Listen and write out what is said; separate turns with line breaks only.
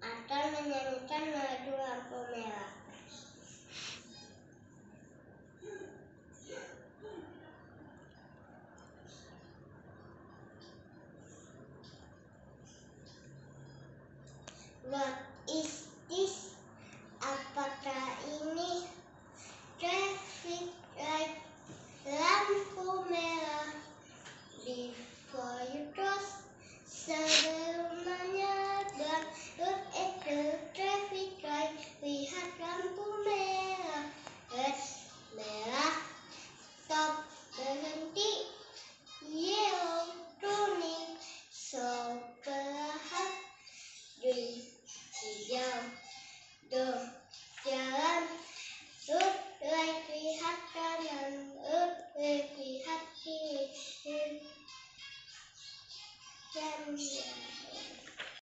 akan menyanyikan lagu lampu merah. What is this? แก